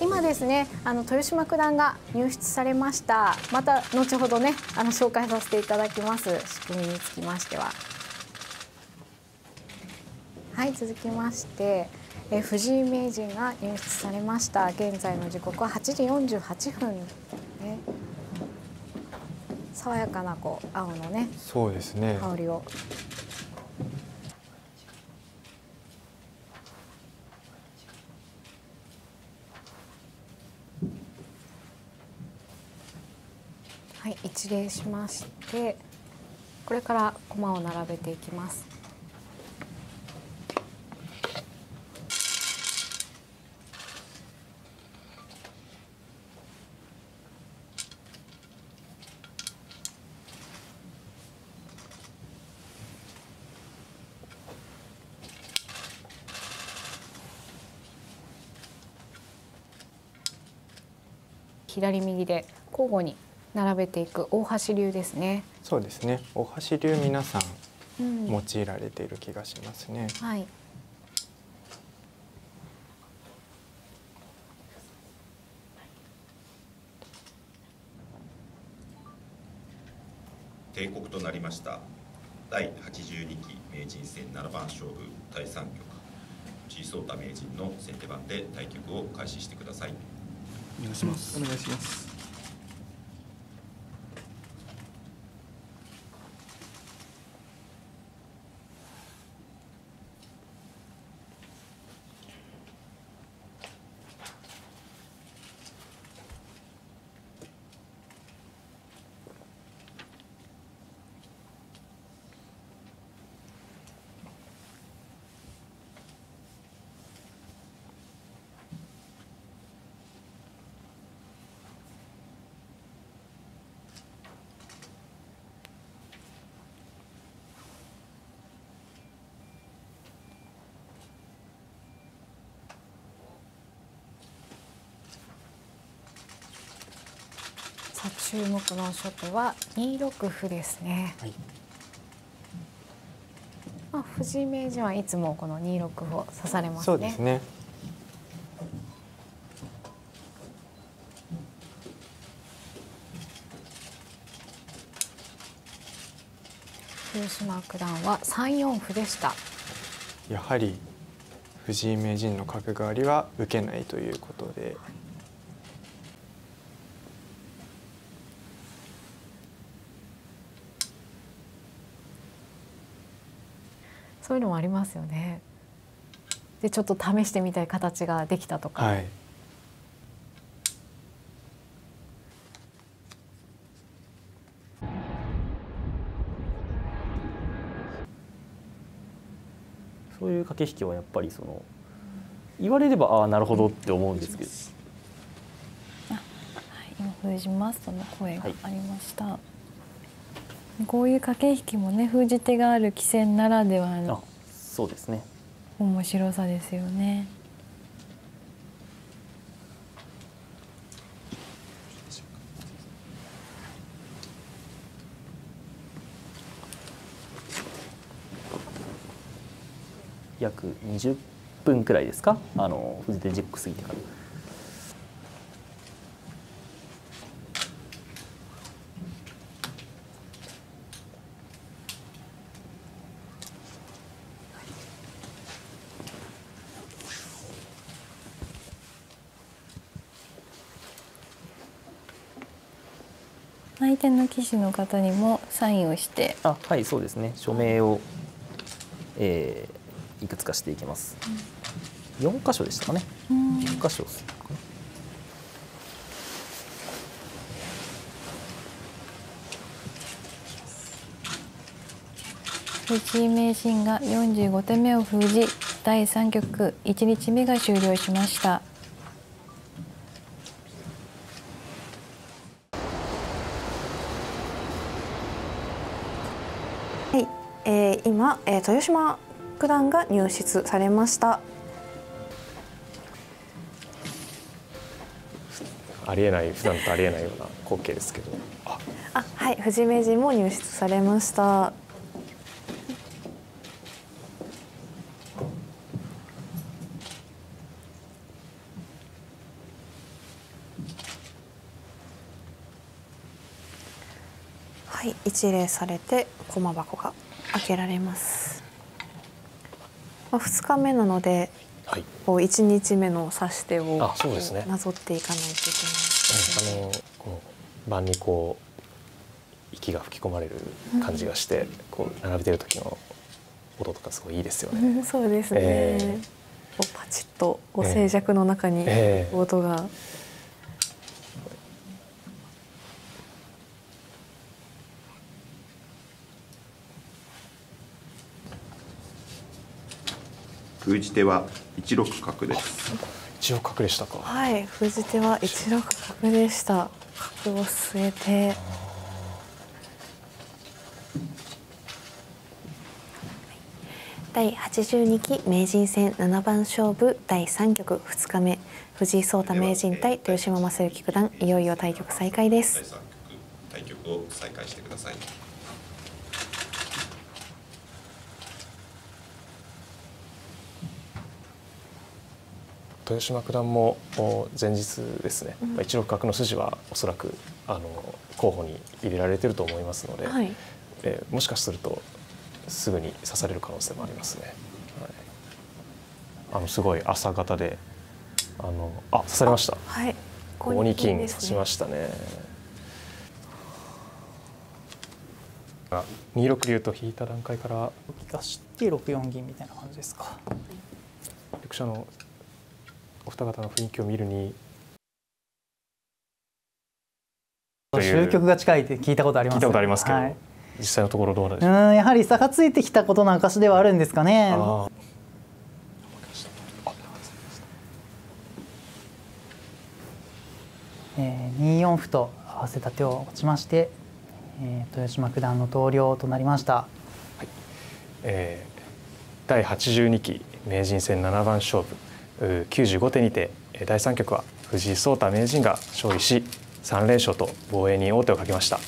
今ですねあの豊島九段が入室されました。また後ほどねあの紹介させていただきます。仕組みにつきましては。はい続きましてえ藤井名人が入室されました。現在の時刻は8時48分。ね。爽やかなこう青のねそうですね。香りをはい一礼しましてこれから駒を並べていきます。左右で交互に並べていく大橋流ですね。そうですね大橋流皆さんうん用いられている気がしますね、はい。定刻となりました第82期名人戦七番勝負第3局藤井聡太名人の先手番で対局を開始してくださいお願いします。お願いします。さあ注目の初手は2六歩ですね。はいまあ藤井名人はいつもこの2六歩を指されますね。そうですね豊島九段は3四歩でした。やはり藤井名人の角換わりは受けないということでそういうのもありますよね。でちょっと試してみたい形ができたとか。はい。そういう駆け引きはやっぱりその言われればああなるほどって思うんですけど、はい、今封じますとの声がありました、こういう駆け引きもね封じ手がある棋戦ならではあのそうですね。面白さですよね。約20分くらいですか？あのフジテジック過ぎてか。ら相手の棋士の方にもサインをして。あはいそうですね。署名を、えーいくつかしていきます、4箇所でしたかね。うん。1箇所藤井名人が45手目を封じ第3局1日目が終了しましたえー、今、えー、豊島九段が入室されました。ありえない普段とありえないような光景ですけど。あはい藤名人も入室されました。はい一礼されて駒箱が。開けられます。まあ、二日目なので、はいこう一日目の指し手をなぞっていかないといけない。あの盤にこう息が吹き込まれる感じがして、こう並べてる時の音とかすごいいいですよね。うんそうですね。えこうパチッとこう静寂の中にええ音封じ手は一六角です一応角でしたか。はい、封じ手は一六角でした。角を据えて。第82期名人戦7番勝負第3局2日目藤井聡太名人対豊島将之九段いよいよ対局再開で第す対局を再開してください豊島九段もお前日ですね、まあ一六角の筋はおそらくあの候補に入れられてると思いますので、はい。えーもしかするとすぐに指される可能性もありますね。はい、あのすごい朝方であのあ刺されました。はい。5二金刺しましたね。あ2六竜と引いた段階から利かして6四銀みたいな感じですか。役者のお二方の雰囲気を見るに。終局が近いって聞いたことあります。聞いたことありますけど、はい。実際のところどうなんでうしょう。んやはり差がついてきたことの証ではあるんですかね。あえー、2四歩と合わせた手を打ちまして、えー、豊島九段の投了となりました。えー第82期名人戦七番勝負95手にて第3局は藤井聡太名人が勝利し3連勝と防衛に王手をかけました。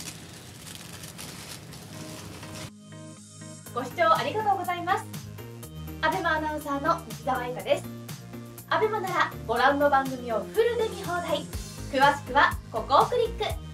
ご視聴ありがとうございます。アベマアナウンサーの西澤愛香です。アベマならご覧の番組をフルで見放題。詳しくはここをクリック。